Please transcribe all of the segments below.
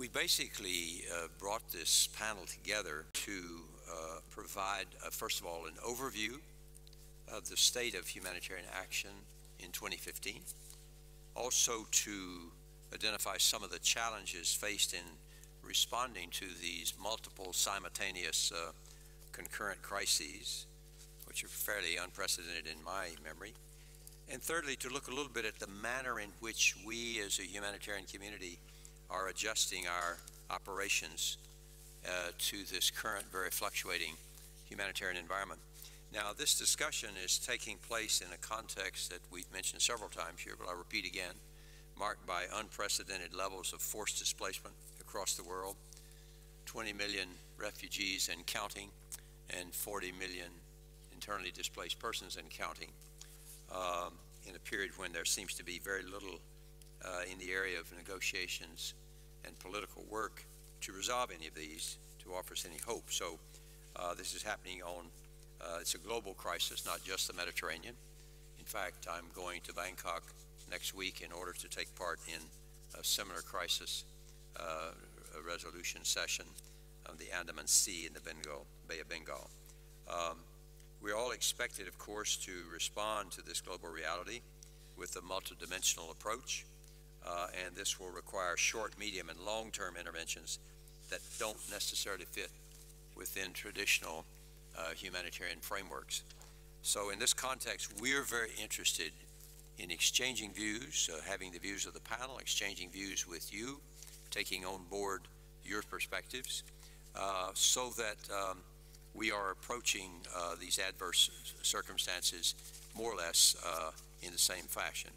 we basically uh, brought this panel together to uh, provide, uh, first of all, an overview of the state of humanitarian action in 2015, also to identify some of the challenges faced in responding to these multiple simultaneous uh, concurrent crises, which are fairly unprecedented in my memory. And thirdly, to look a little bit at the manner in which we as a humanitarian community are adjusting our operations uh, to this current very fluctuating humanitarian environment. Now, this discussion is taking place in a context that we've mentioned several times here, but I'll repeat again, marked by unprecedented levels of forced displacement across the world, 20 million refugees and counting, and 40 million internally displaced persons and counting, um, in a period when there seems to be very little uh, in the area of negotiations and political work to resolve any of these, to offer us any hope. So uh, this is happening on, uh, it's a global crisis, not just the Mediterranean. In fact, I'm going to Bangkok next week in order to take part in a similar crisis uh, resolution session of the Andaman Sea in the Bengal, Bay of Bengal. Um, we're all expected, of course, to respond to this global reality with a multidimensional approach uh, and this will require short, medium, and long-term interventions that don't necessarily fit within traditional uh, humanitarian frameworks. So in this context, we're very interested in exchanging views, uh, having the views of the panel, exchanging views with you, taking on board your perspectives, uh, so that um, we are approaching uh, these adverse circumstances more or less uh, in the same fashion.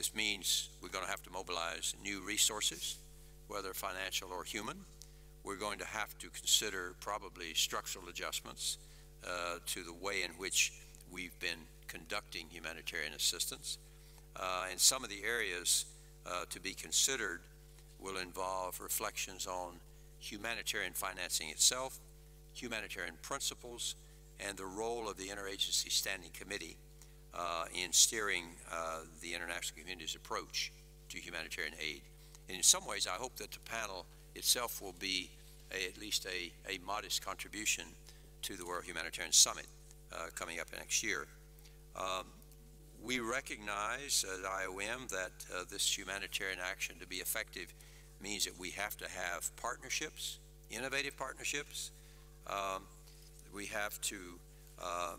This means we're going to have to mobilize new resources, whether financial or human. We're going to have to consider probably structural adjustments uh, to the way in which we've been conducting humanitarian assistance. Uh, and some of the areas uh, to be considered will involve reflections on humanitarian financing itself, humanitarian principles, and the role of the Interagency Standing Committee uh, in steering uh, the international community's approach to humanitarian aid. And in some ways, I hope that the panel itself will be a, at least a, a modest contribution to the World Humanitarian Summit uh, coming up next year. Um, we recognize at IOM that uh, this humanitarian action to be effective means that we have to have partnerships, innovative partnerships. Um, we have to uh,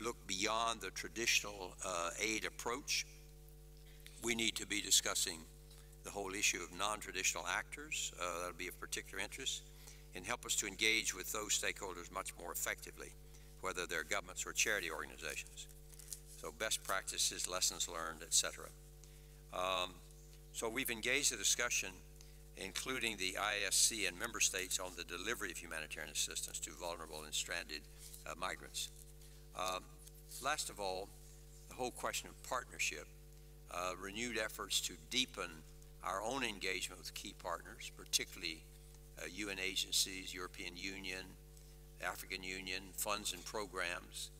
look beyond the traditional uh, aid approach. We need to be discussing the whole issue of non-traditional actors. Uh, that'll be of particular interest and help us to engage with those stakeholders much more effectively, whether they're governments or charity organizations. So best practices, lessons learned, etc. Um, so we've engaged the discussion, including the ISC and member states, on the delivery of humanitarian assistance to vulnerable and stranded uh, migrants. Um, last of all, the whole question of partnership, uh, renewed efforts to deepen our own engagement with key partners, particularly uh, UN agencies, European Union, African Union, funds and programs,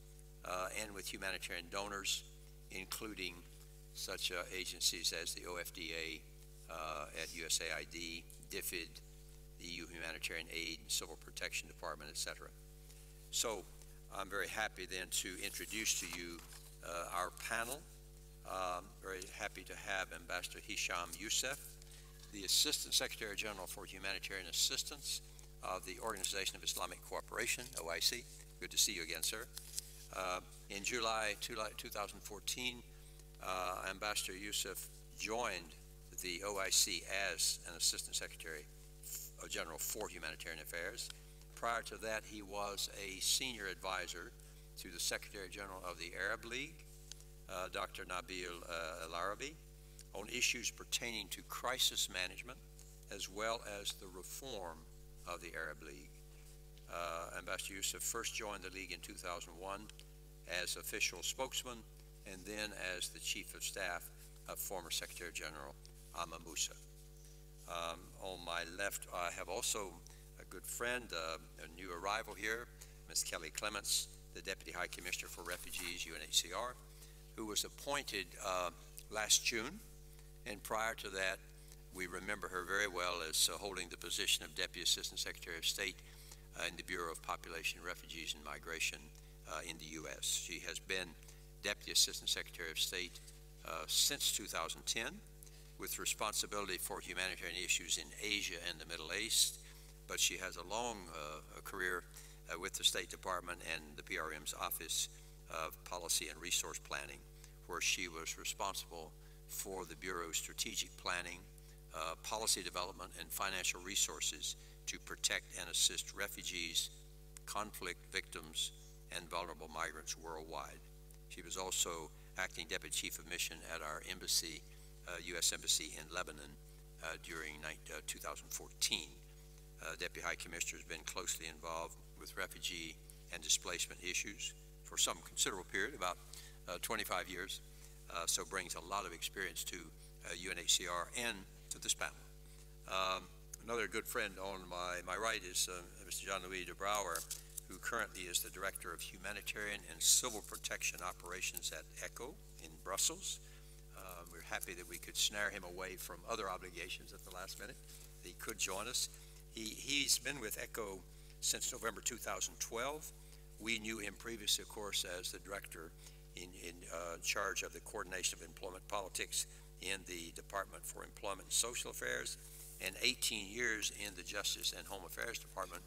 uh, and with humanitarian donors, including such uh, agencies as the OFDA uh, at USAID, DFID, the EU Humanitarian Aid, and Civil Protection Department, etc. So I'm very happy then to introduce to you uh, our panel. Um, very happy to have Ambassador Hesham Youssef, the Assistant Secretary General for Humanitarian Assistance of the Organization of Islamic Cooperation, OIC. Good to see you again, sir. Uh, in July 2014, uh, Ambassador Youssef joined the OIC as an Assistant Secretary General for Humanitarian Affairs. Prior to that, he was a senior advisor to the Secretary General of the Arab League, uh, Dr. Nabil uh, El Arabi, on issues pertaining to crisis management as well as the reform of the Arab League. Uh, Ambassador Youssef first joined the League in 2001 as official spokesman and then as the Chief of Staff of former Secretary General Moussa. Um, on my left, I have also good friend, uh, a new arrival here, Ms. Kelly Clements, the Deputy High Commissioner for Refugees, UNHCR, who was appointed uh, last June. And prior to that, we remember her very well as uh, holding the position of Deputy Assistant Secretary of State uh, in the Bureau of Population, Refugees, and Migration uh, in the U.S. She has been Deputy Assistant Secretary of State uh, since 2010 with responsibility for humanitarian issues in Asia and the Middle East, but she has a long uh, career uh, with the State Department and the PRM's Office of Policy and Resource Planning, where she was responsible for the Bureau's strategic planning, uh, policy development, and financial resources to protect and assist refugees, conflict victims, and vulnerable migrants worldwide. She was also acting Deputy Chief of Mission at our embassy, uh, U.S. Embassy in Lebanon uh, during uh, 2014. Uh, Deputy High Commissioner has been closely involved with refugee and displacement issues for some considerable period, about uh, 25 years, uh, so brings a lot of experience to UNHCR and to this panel. Um, another good friend on my, my right is Mr. Jean-Louis de Brouwer, who currently is the Director of Humanitarian and Civil Protection Operations at ECHO in Brussels. Uh, we're happy that we could snare him away from other obligations at the last minute. He could join us. He, he's been with ECHO since November 2012. We knew him previously, of course, as the Director in, in uh, charge of the coordination of employment politics in the Department for Employment and Social Affairs, and 18 years in the Justice and Home Affairs Department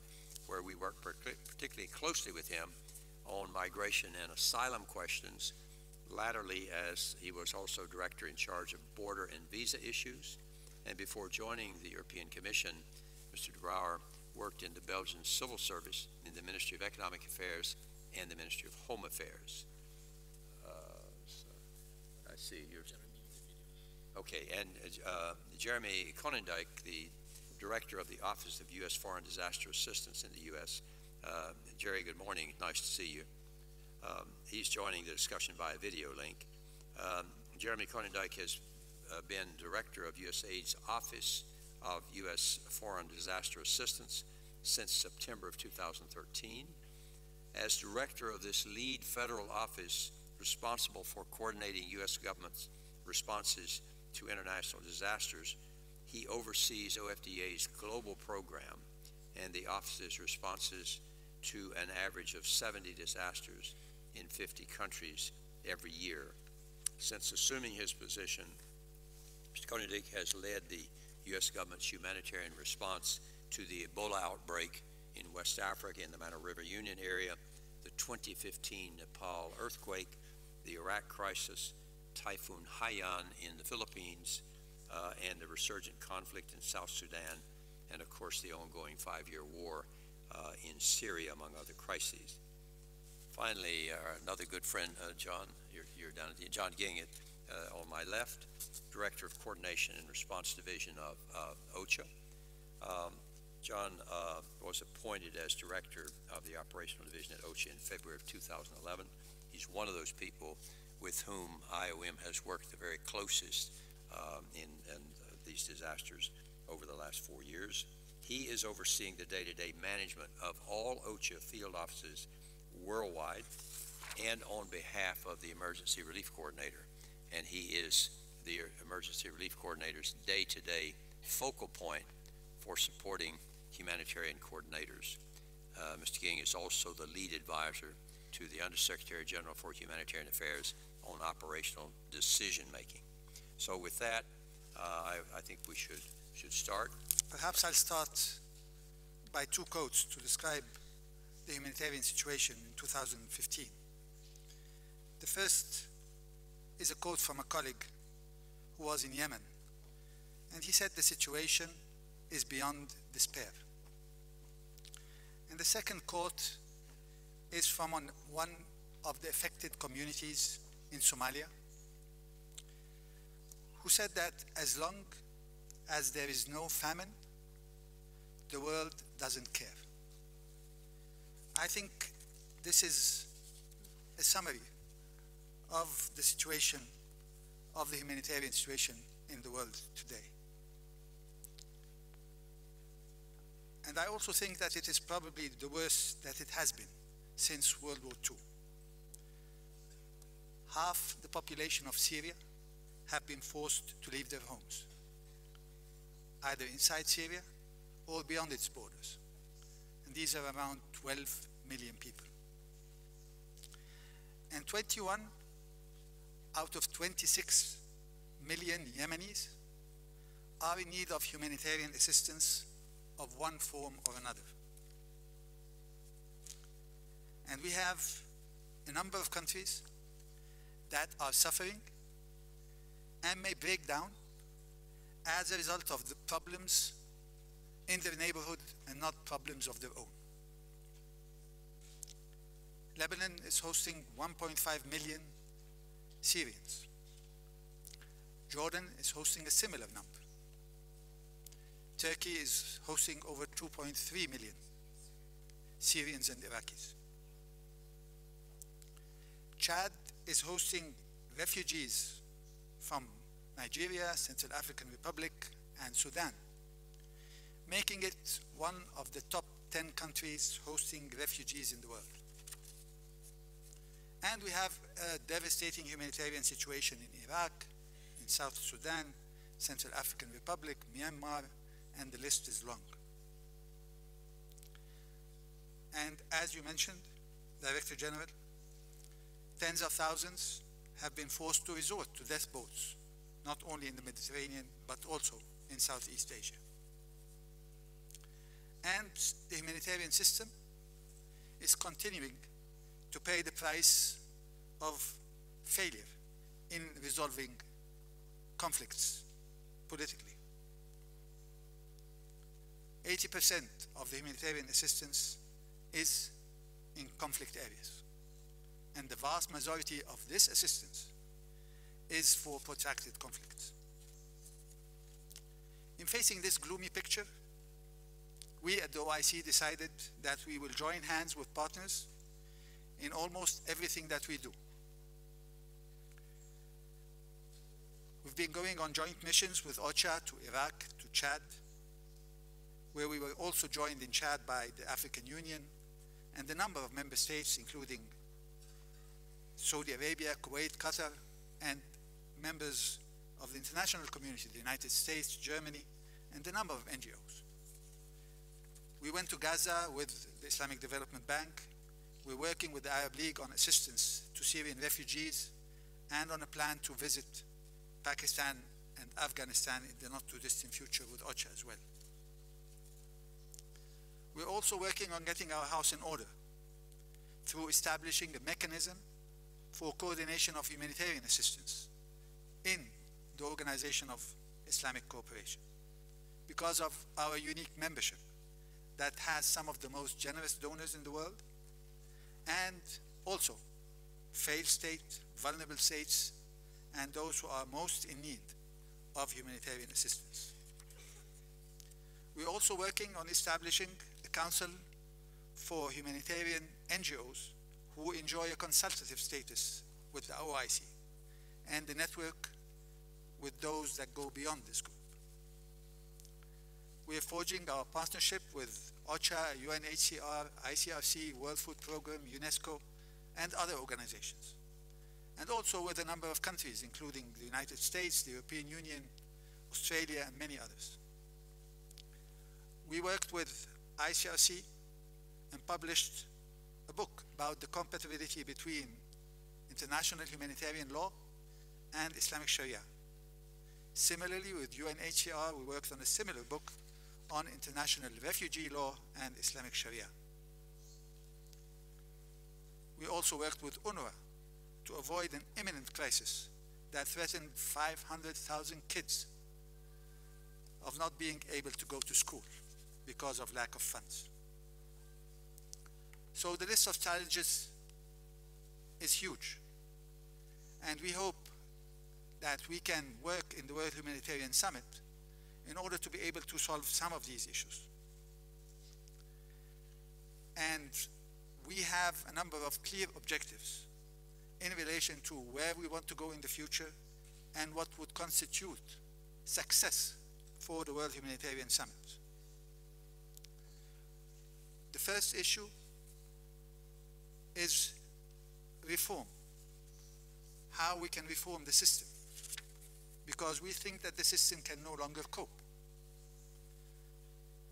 where we worked particularly closely with him on migration and asylum questions, latterly as he was also director in charge of border and visa issues. And before joining the European Commission, Mr. de Brouwer worked in the Belgian Civil Service in the Ministry of Economic Affairs and the Ministry of Home Affairs. Uh, so I see you're. Okay, and uh, Jeremy Konyndyk, the Director of the Office of U.S. Foreign Disaster Assistance in the U.S. Uh, Jerry, good morning. Nice to see you. Um, he's joining the discussion via video link. Um, Jeremy Konyndyk has uh, been Director of USAID's Office of U.S. Foreign Disaster Assistance since September of 2013. As Director of this lead federal office responsible for coordinating U.S. government's responses to international disasters, he oversees OFDA's global program and the office's responses to an average of 70 disasters in 50 countries every year. Since assuming his position, Mr. Konyndyk has led the U.S. government's humanitarian response to the Ebola outbreak in West Africa in the Mano River Union area, the 2015 Nepal earthquake, the Iraq crisis, Typhoon Haiyan in the Philippines, uh, and the resurgent conflict in South Sudan, and of course the ongoing five-year war uh, in Syria, among other crises. Finally, uh, another good friend, uh, John, you're, you're, down at the, John Gingott, uh, on my left, Director of Coordination and Response Division of OCHA. Um, John uh, was appointed as director of the operational division at OCHA in February of 2011. He's one of those people with whom IOM has worked the very closest um, in, in uh, these disasters over the last four years. He is overseeing the day-to-day management of all OCHA field offices worldwide and on behalf of the Emergency Relief Coordinator. And he is the Emergency Relief Coordinator's day-to-day focal point for supporting humanitarian coordinators. Uh, Mr. Ging is also the lead advisor to the Undersecretary General for Humanitarian Affairs on operational decision making. So with that, uh, I, I, think we should, should start. Perhaps I'll start by two quotes to describe the humanitarian situation in 2015. The first is a quote from a colleague who was in Yemen, and he said the situation is beyond despair. And the second quote is from one of the affected communities in Somalia, who said that as long as there is no famine, the world doesn't care. I think this is a summary of the situation, of the humanitarian situation in the world today. And I also think that it is probably the worst that it has been since World War II. Half the population of Syria have been forced to leave their homes. either inside Syria or beyond its borders. And these are around 12 million people. And 21 out of 26 million Yemenis are in need of humanitarian assistance of one form or another. And we have a number of countries that are suffering and may break down as a result of the problems in their neighborhood and not problems of their own. Lebanon is hosting 1.5 million Syrians. Jordan is hosting a similar number. Turkey is hosting over 2.3 million Syrians and Iraqis. Chad is hosting refugees from Nigeria, Central African Republic, and Sudan, making it one of the top 10 countries hosting refugees in the world. And we have a devastating humanitarian situation in Iraq, in South Sudan, Central African Republic, Myanmar, and the list is long. And as you mentioned, Director General, tens of thousands have been forced to resort to death boats, not only in the Mediterranean, but also in Southeast Asia. And the humanitarian system is continuing to pay the price of failure in resolving conflicts politically. 80% of the humanitarian assistance is in conflict areas. And the vast majority of this assistance is for protracted conflicts. In facing this gloomy picture, we at the OIC decided that we will join hands with partners in almost everything that we do. We've been going on joint missions with OCHA to Iraq, to Chad, where we were also joined in Chad by the African Union and a number of member states, including Saudi Arabia, Kuwait, Qatar, and members of the international community, the United States, Germany, and a number of NGOs. We went to Gaza with the Islamic Development Bank. We're working with the Arab League on assistance to Syrian refugees and on a plan to visit Pakistan and Afghanistan in the not too distant future with OCHA as well. We're also working on getting our house in order through establishing a mechanism for coordination of humanitarian assistance in the Organization of Islamic Cooperation because of our unique membership that has some of the most generous donors in the world and also failed states, vulnerable states, and those who are most in need of humanitarian assistance. We're also working on establishing a Council for Humanitarian NGOs who enjoy a consultative status with the OIC and the network with those that go beyond this group. We are forging our partnership with OCHA, UNHCR, ICRC, World Food Program, UNESCO, and other organizations. And also with a number of countries, including the United States, the European Union, Australia, and many others. We worked with ICRC and published a book about the compatibility between international humanitarian law and Islamic Sharia. Similarly, with UNHCR, we worked on a similar book on international refugee law and Islamic Sharia. We also worked with UNRWA to avoid an imminent crisis that threatened 500,000 kids of not being able to go to school because of lack of funds. So the list of challenges is huge. And we hope that we can work in the World Humanitarian Summit in order to be able to solve some of these issues. And we have a number of clear objectives in relation to where we want to go in the future and what would constitute success for the World Humanitarian Summit. The first issue is reform. How we can reform the system. Because we think that the system can no longer cope.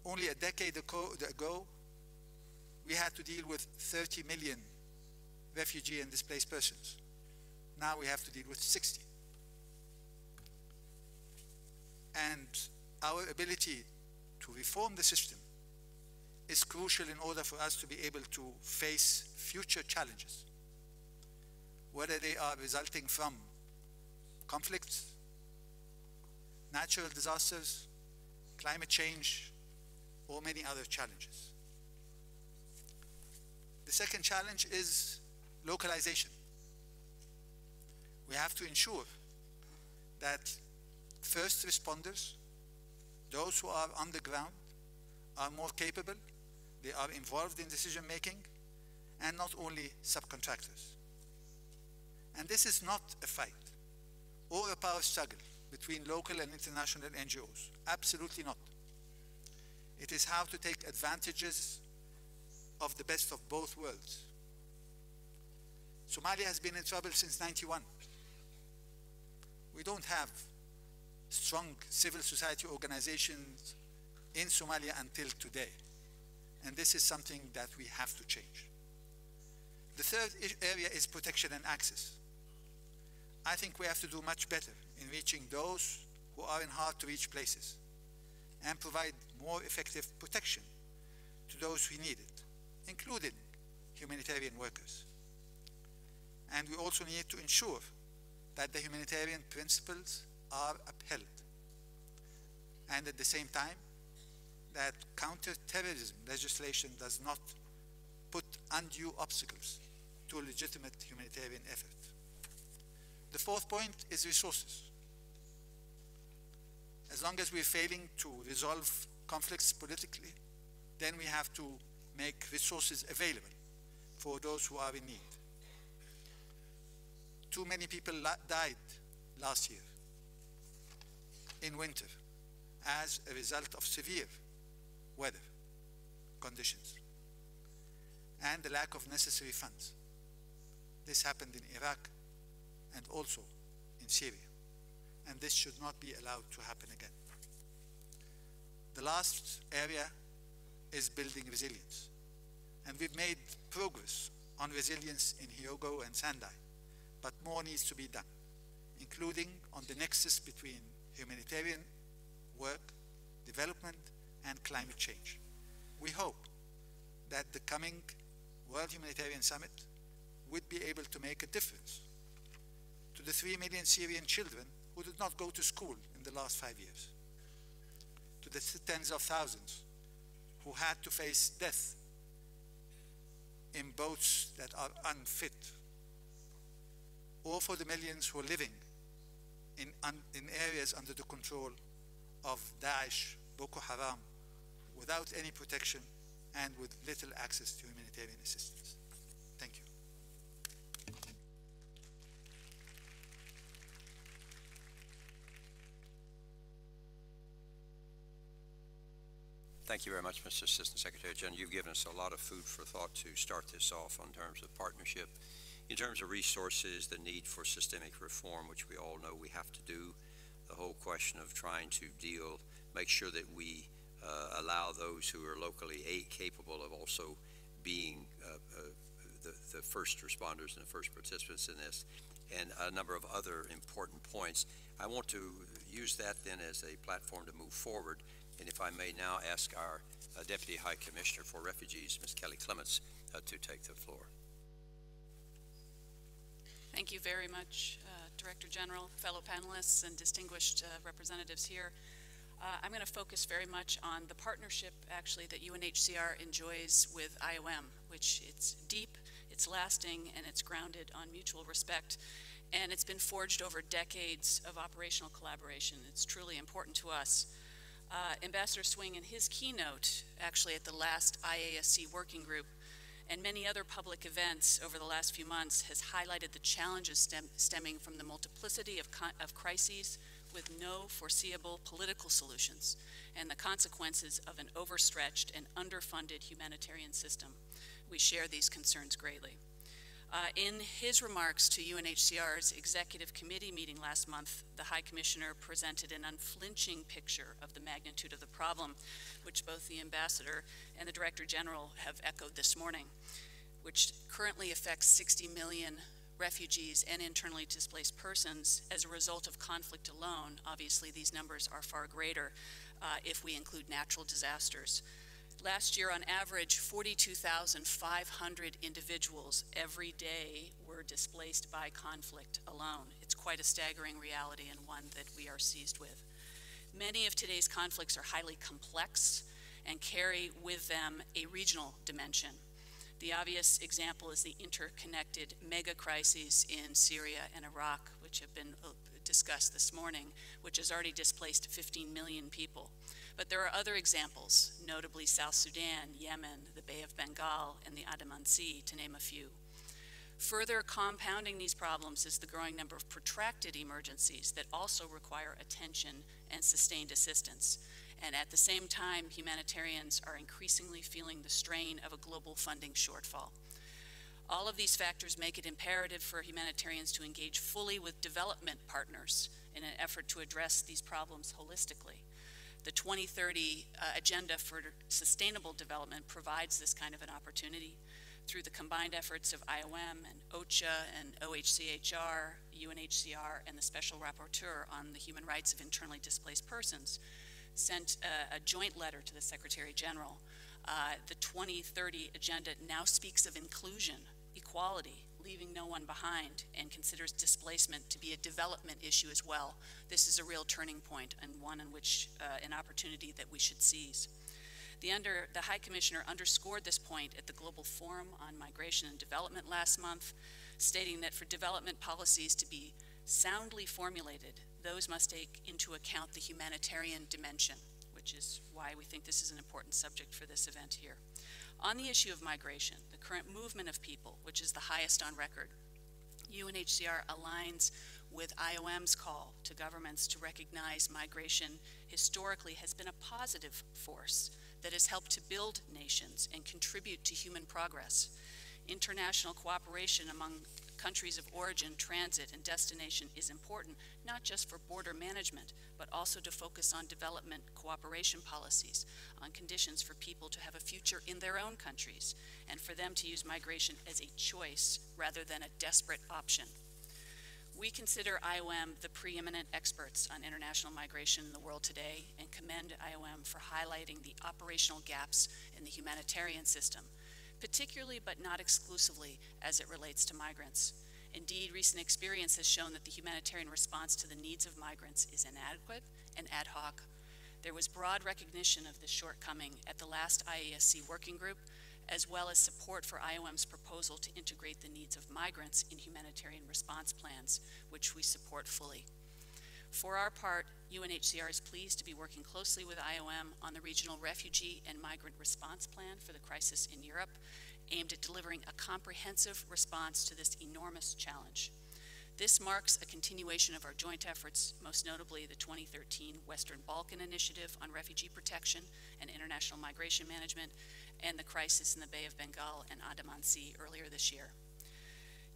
Only a decade ago, we had to deal with 30 million refugee and displaced persons. Now we have to deal with 60. And our ability to reform the system is crucial in order for us to be able to face future challenges, whether they are resulting from conflicts, natural disasters, climate change, or many other challenges. The second challenge is localization. We have to ensure that first responders, those who are on the ground, are more capable, they are involved in decision making, and not only subcontractors. And this is not a fight or a power struggle between local and international NGOs. Absolutely not. It is how to take advantages of the best of both worlds. Somalia has been in trouble since 91. We don't have strong civil society organizations in Somalia until today. And this is something that we have to change. The third area is protection and access. I think we have to do much better in reaching those who are in hard to reach places and provide more effective protection to those who need it, including humanitarian workers. And we also need to ensure that the humanitarian principles are upheld. And at the same time, that counterterrorism legislation does not put undue obstacles to a legitimate humanitarian effort. The fourth point is resources. As long as we're failing to resolve conflicts politically, then we have to make resources available for those who are in need. Too many people died last year in winter as a result of severe weather conditions and the lack of necessary funds. This happened in Iraq and also in Syria and this should not be allowed to happen again. The last area is building resilience. And we've made progress on resilience in Hyogo and Sendai, but more needs to be done, including on the nexus between humanitarian work, development, and climate change. We hope that the coming World Humanitarian Summit would be able to make a difference to the three million Syrian children who did not go to school in the last five years, to the tens of thousands who had to face death in boats that are unfit, or for the millions who are living in, in areas under the control of Daesh, Boko Haram, without any protection and with little access to humanitarian assistance. Thank you very much, Mr. Assistant Secretary General. You've given us a lot of food for thought to start this off on terms of partnership. In terms of resources, the need for systemic reform, which we all know we have to do, the whole question of trying to deal, make sure that we uh, allow those who are locally capable of also being uh, uh, the, the first responders and the first participants in this, and a number of other important points. I want to use that then as a platform to move forward and if I may now ask our uh, Deputy High Commissioner for Refugees, Ms. Kelly Clements, uh, to take the floor. Thank you very much, uh, Director General, fellow panelists, and distinguished uh, representatives here. Uh, I'm going to focus very much on the partnership, actually, that UNHCR enjoys with IOM, which it's deep, it's lasting, and it's grounded on mutual respect. And it's been forged over decades of operational collaboration. It's truly important to us. Uh, Ambassador Swing, in his keynote, actually at the last IASC working group, and many other public events over the last few months, has highlighted the challenges stem stemming from the multiplicity of, of crises with no foreseeable political solutions and the consequences of an overstretched and underfunded humanitarian system. We share these concerns greatly. Uh, in his remarks to UNHCR's executive committee meeting last month, the High Commissioner presented an unflinching picture of the magnitude of the problem, which both the Ambassador and the Director General have echoed this morning, which currently affects 60 million refugees and internally displaced persons as a result of conflict alone. Obviously, these numbers are far greater uh, if we include natural disasters. Last year, on average, 42,500 individuals every day were displaced by conflict alone. It's quite a staggering reality and one that we are seized with. Many of today's conflicts are highly complex and carry with them a regional dimension. The obvious example is the interconnected mega crises in Syria and Iraq, which have been uh, discussed this morning, which has already displaced 15 million people. But there are other examples, notably South Sudan, Yemen, the Bay of Bengal, and the Andaman Sea, to name a few. Further compounding these problems is the growing number of protracted emergencies that also require attention and sustained assistance. And at the same time, humanitarians are increasingly feeling the strain of a global funding shortfall. All of these factors make it imperative for humanitarians to engage fully with development partners in an effort to address these problems holistically. The 2030 uh, Agenda for Sustainable Development provides this kind of an opportunity through the combined efforts of IOM and OCHA and OHCHR, UNHCR, and the Special Rapporteur on the Human Rights of Internally Displaced Persons sent a, a joint letter to the Secretary General. Uh, the 2030 agenda now speaks of inclusion, equality, leaving no one behind, and considers displacement to be a development issue as well. This is a real turning point and one in which uh, an opportunity that we should seize. The, under, the High Commissioner underscored this point at the Global Forum on Migration and Development last month, stating that for development policies to be soundly formulated, those must take into account the humanitarian dimension, which is why we think this is an important subject for this event here. On the issue of migration, the current movement of people, which is the highest on record, UNHCR aligns with IOM's call to governments to recognize migration historically has been a positive force that has helped to build nations and contribute to human progress. International cooperation among countries of origin, transit, and destination is important, not just for border management, but also to focus on development cooperation policies, on conditions for people to have a future in their own countries, and for them to use migration as a choice rather than a desperate option. We consider IOM the preeminent experts on international migration in the world today and commend IOM for highlighting the operational gaps in the humanitarian system particularly but not exclusively as it relates to migrants. Indeed, recent experience has shown that the humanitarian response to the needs of migrants is inadequate and ad hoc. There was broad recognition of this shortcoming at the last IASC working group, as well as support for IOM's proposal to integrate the needs of migrants in humanitarian response plans, which we support fully. For our part, UNHCR is pleased to be working closely with IOM on the Regional Refugee and Migrant Response Plan for the crisis in Europe, aimed at delivering a comprehensive response to this enormous challenge. This marks a continuation of our joint efforts, most notably the 2013 Western Balkan Initiative on Refugee Protection and International Migration Management, and the crisis in the Bay of Bengal and Andaman Sea earlier this year.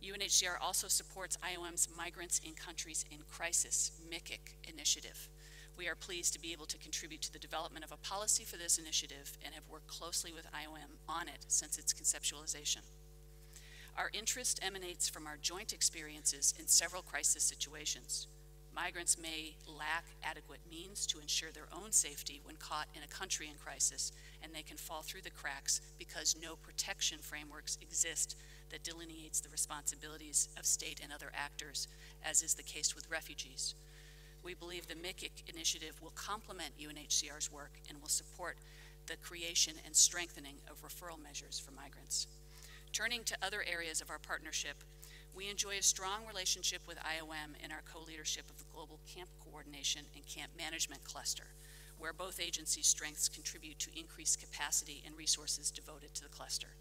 UNHCR also supports IOM's Migrants in Countries in Crisis, MICIC, initiative. We are pleased to be able to contribute to the development of a policy for this initiative and have worked closely with IOM on it since its conceptualization. Our interest emanates from our joint experiences in several crisis situations. Migrants may lack adequate means to ensure their own safety when caught in a country in crisis, and they can fall through the cracks because no protection frameworks exist that delineates the responsibilities of state and other actors, as is the case with refugees. We believe the MICIC initiative will complement UNHCR's work and will support the creation and strengthening of referral measures for migrants. Turning to other areas of our partnership, we enjoy a strong relationship with IOM in our co-leadership of the Global Camp Coordination and Camp Management Cluster, where both agencies' strengths contribute to increased capacity and resources devoted to the cluster.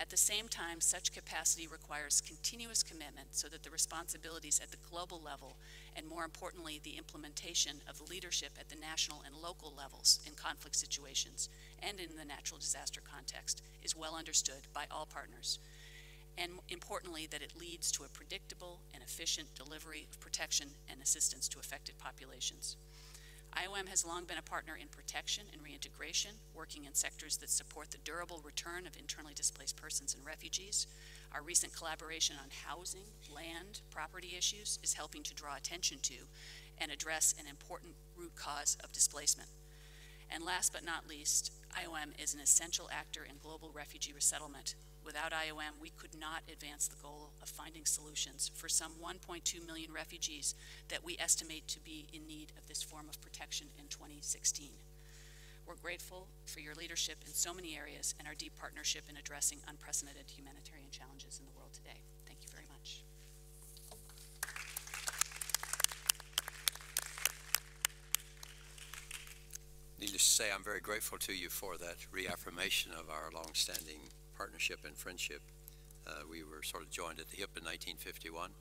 At the same time, such capacity requires continuous commitment so that the responsibilities at the global level, and more importantly, the implementation of the leadership at the national and local levels in conflict situations and in the natural disaster context, is well understood by all partners. and importantly, that it leads to a predictable and efficient delivery of protection and assistance to affected populations. IOM has long been a partner in protection and reintegration, working in sectors that support the durable return of internally displaced persons and refugees. Our recent collaboration on housing, land, property issues is helping to draw attention to and address an important root cause of displacement. And last but not least, IOM is an essential actor in global refugee resettlement. Without IOM, we could not advance the goal of finding solutions for some 1.2 million refugees that we estimate to be in need of this form of protection in 2016. We're grateful for your leadership in so many areas and our deep partnership in addressing unprecedented humanitarian challenges in the world today. Thank you very much. Needless to say, I'm very grateful to you for that reaffirmation of our longstanding partnership and friendship. Uh, we were sort of joined at the hip in 1951.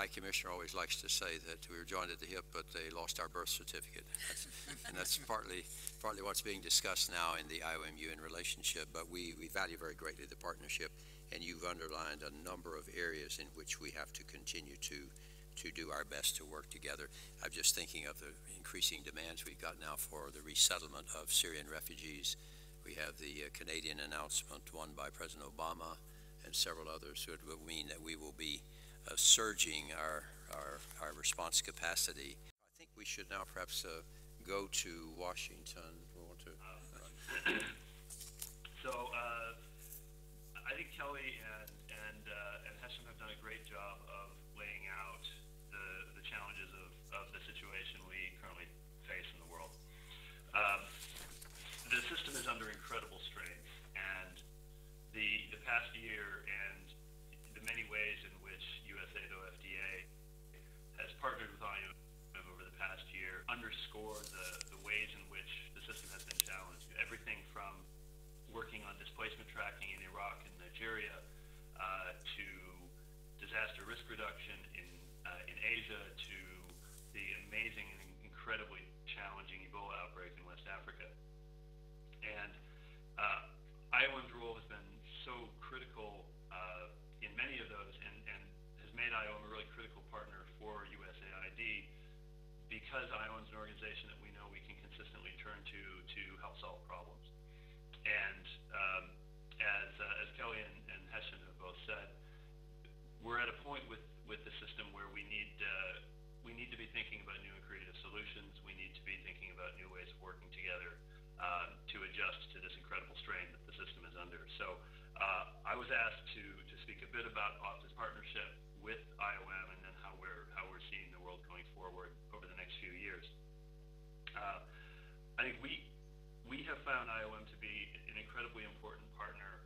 High Commissioner always likes to say that we were joined at the hip, but they lost our birth certificate. That's, and that's partly partly what's being discussed now in the IOM-UN relationship. But we, we value very greatly the partnership, and you've underlined a number of areas in which we have to continue to to do our best to work together. I'm just thinking of the increasing demands we've got now for the resettlement of Syrian refugees. We have the uh, Canadian announcement, one by President Obama, and several others, it will mean that we will be uh, surging our, our, our response capacity. I think we should now perhaps uh, go to Washington. We want to. Because IOM is an organization that we know we can consistently turn to to help solve problems. And um, as, uh, as Kelly and, and Hesham have both said, we're at a point with, with the system where we need uh, we need to be thinking about new and creative solutions. We need to be thinking about new ways of working together uh, to adjust to this incredible strain that the system is under. So uh, I was asked to, to speak a bit about OFDA's I think we we have found IOM to be an incredibly important partner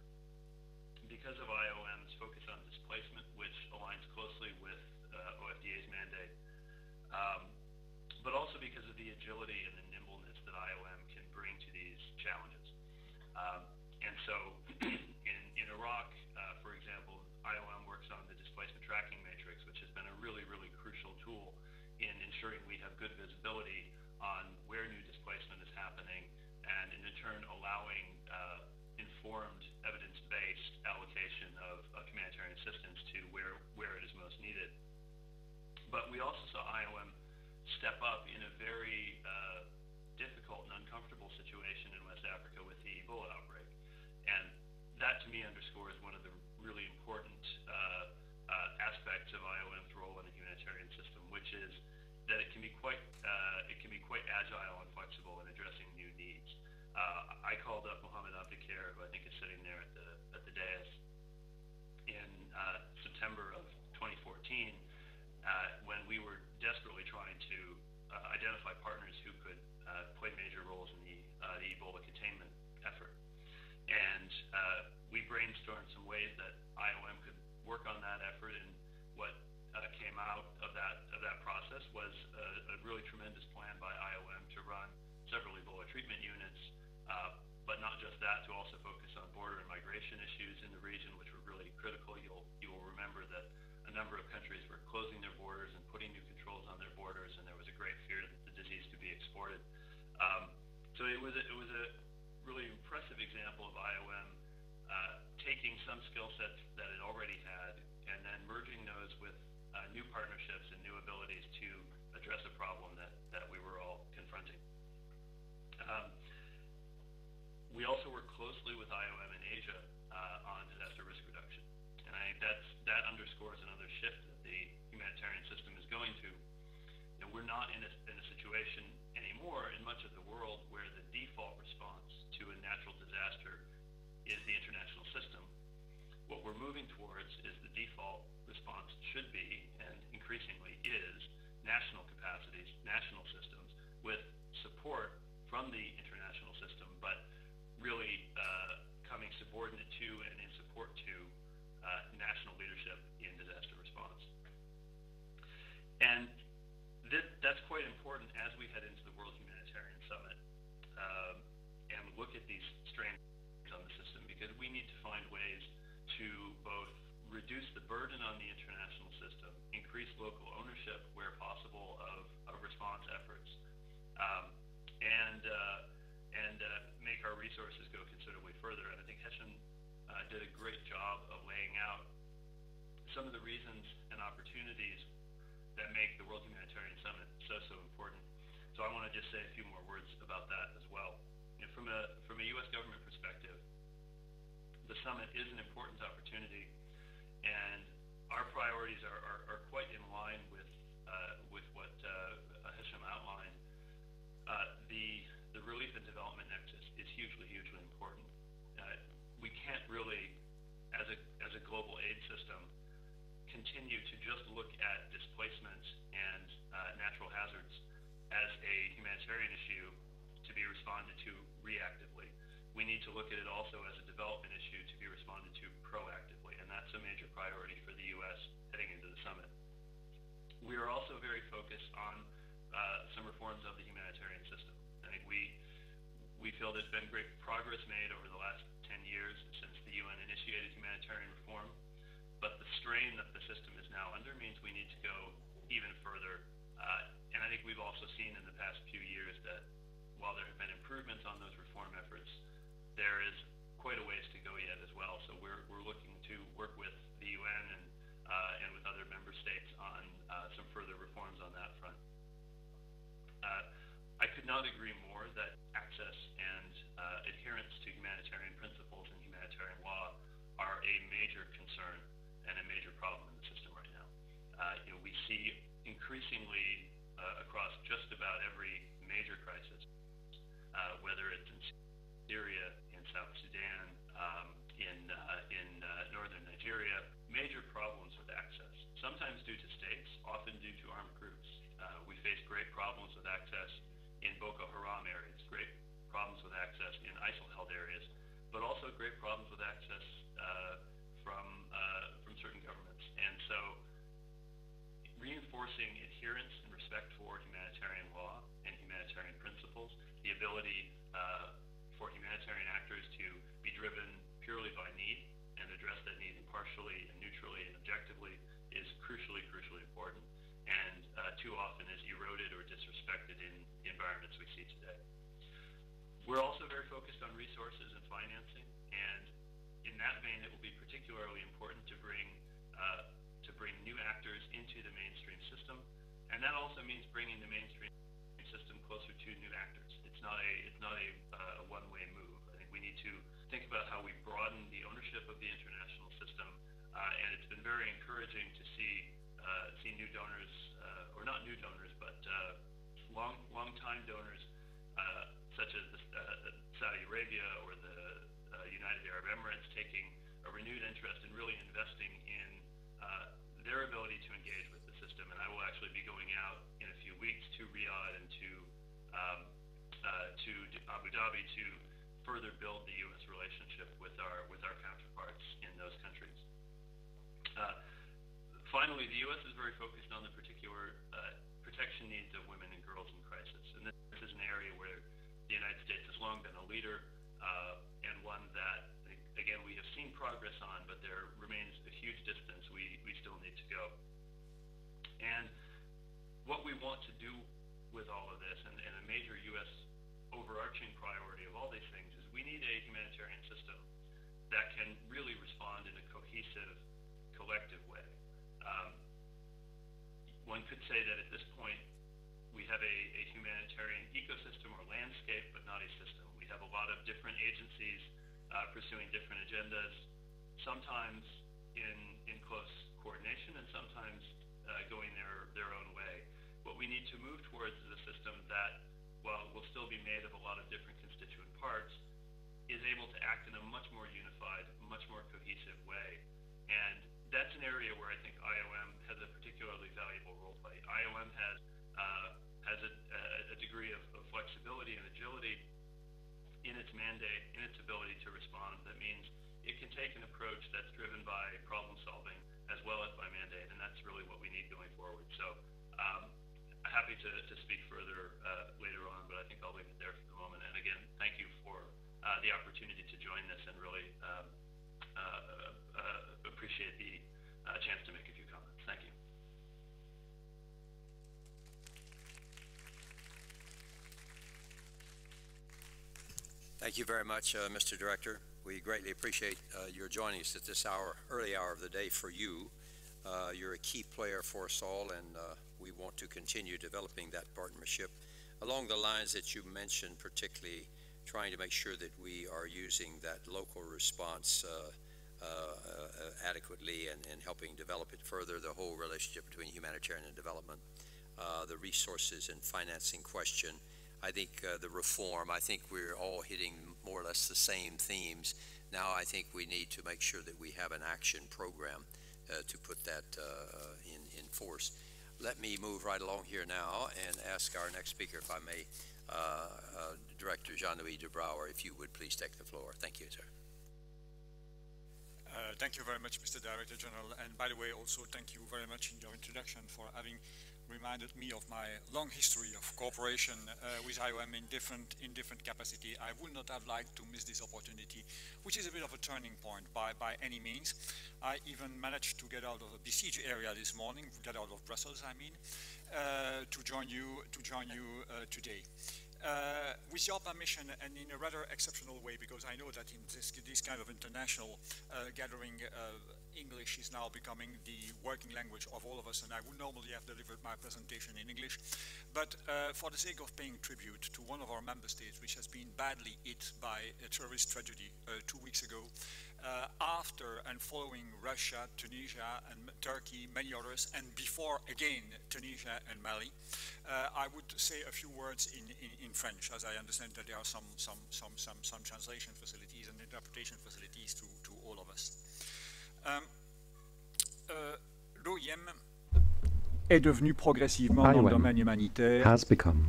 because of IOM's focus on displacement, which aligns closely with uh, OFDA's mandate, um, but also because of the agility and the nimbleness that IOM can bring to these challenges. Um, and so in, in Iraq, uh, for example, IOM works on the displacement tracking matrix, which has been a really, really crucial tool in ensuring we have good visibility step up in a very uh, difficult and uncomfortable situation in West Africa with the Ebola outbreak. And that to me underscores one of the really important uh, uh, aspects of IOM's role in the humanitarian system, which is that it can be quite uh, it can be quite agile and flexible in addressing new needs. Uh, I called up we brainstormed some ways that IOM could work on that effort, and what uh, came out of that of that process was a, a really tremendous plan by IOM to run several Ebola treatment units, uh, but not just that, to also focus on border and migration issues in the region, which were really critical. You'll you will remember that a number of countries were closing their borders and putting new controls on their borders, and there was a great fear that the disease could be exported. Um, so it was it was some skill sets that already already had, and then merging those with uh, new partnerships and new abilities to address a problem that, that we were all confronting. Um, we also work closely with IOM in Asia uh, on disaster risk reduction. And I think that's, that underscores another shift that the humanitarian system is going to. You know, we're not in a, in a situation moving towards is the default response should be, and increasingly is, national capacities, national systems, with support from the international system, but really uh, coming subordinate to and in support to uh, national leadership in disaster response. And th- that's quite important as we head into the World Humanitarian Summit uh, and look at these strains on the system because we need to find ways to did a great job of laying out some of the reasons and opportunities that make the World Humanitarian Summit so, so important. So I want to just say a few more words about that as well. You know, from, a, from a U.S. government perspective, the summit is an important opportunity, and our priorities are, are, are quite in to be responded to reactively. We need to look at it also as a development issue to be responded to proactively, and that's a major priority for the U.S. heading into the summit. We are also very focused on uh, some reforms of the humanitarian system I think we we feel there's been great progress made over the last 10 years since the UN initiated humanitarian reform, but the strain that the system is now under means we need to go even further. Uh, and I think we've also seen in the past few years that while there have been improvements on those reform efforts, there is quite a ways to go yet as well. So we're, we're looking to work with the UN and, uh, and with other member states on uh, some further reforms on that front. Uh, I could not agree adherence and respect for humanitarian law and humanitarian principles, the ability uh, for humanitarian actors to be driven purely by need and address that need impartially and neutrally and objectively is crucially, crucially important and uh, too often is eroded or disrespected in the environments we see today. We're also very focused on resources and very encouraging to see uh, see new donors, uh, or not new donors, but uh, long long time donors, uh, such as the, uh, Saudi Arabia or the uh, United Arab Emirates, taking a renewed interest in really investing in their ability to engage with the system. And I will actually be going out in a few weeks to Riyadh and to um, to Abu Dhabi to further build the U.S. relationship with our with our counterparts finally, the U.S. is very focused on the particular uh, protection needs of women and girls in crisis. And this, is an area where the United States has long been a leader uh, and one that, again, we have seen progress on, but there remains a huge distance we, we still need to go. And what we want to do with all of this, and, and a major U.S. overarching priority of all these things, is we need a humanitarian system that can say that at this point, we have a, a humanitarian ecosystem or landscape, but not a system. We have a lot of different agencies uh, pursuing different agendas, sometimes in, in close coordination and sometimes uh, going their, their own way. What we need to move towards is a system that, while will still be made of a lot of different constituent parts, is able to act in a much more unified, much more cohesive way. And that's an area where I think IOM valuable role play. IOM has uh, has a, a degree of, of, flexibility and agility in its mandate, in its ability to respond. That means it can take an approach that's driven by problem solving as well as by mandate, and that's really what we need going forward. So, um, happy to, to speak further uh, later on, but I think I'll leave it there for the moment. And again, thank you for uh, the opportunity Thank you very much, uh, Mr. Director. We greatly appreciate uh, your joining us at this hour, early hour of the day for you. Uh, you're a key player for us all, and uh, we want to continue developing that partnership along the lines that you mentioned, particularly trying to make sure that we are using that local response uh, uh, adequately and, and, helping develop it further, the whole relationship between humanitarian and development, the resources and financing question, I think uh, the reform, I think we're all hitting more or less the same themes. Now I think we need to make sure that we have an action program uh, to put that uh, in, in force. Let me move right along here now and ask our next speaker, if I may, uh, uh, Director Jean-Louis de Brouwer, if you would please take the floor. Thank you, sir. Uh, thank you very much, Mr. Director General. And by the way, also thank you very much in your introduction for having reminded me of my long history of cooperation uh, with IOM in different in different capacity. I would not have liked to miss this opportunity, which is a bit of a turning point by, by any means. I even managed to get out of a besieged area this morning, get out of Brussels, I mean, uh, to join you to join you uh, today. Uh, with your permission and in a rather exceptional way, because I know that in this, this kind of international uh, gathering, uh, English is now becoming the working language of all of us, and I would normally have delivered my presentation in English. But uh, for the sake of paying tribute to one of our member states, which has been badly hit by a terrorist tragedy uh, two weeks ago, uh, after and following Russia, Tunisia, and Turkey, many others, and before again Tunisia and Mali, uh, I would say a few words in, in, in, French, as I understand that there are some, some, some, some, some translation facilities and interpretation facilities to, to all of us. Euh, euh, L'OIM est devenu progressivement dans le domaine humanitaire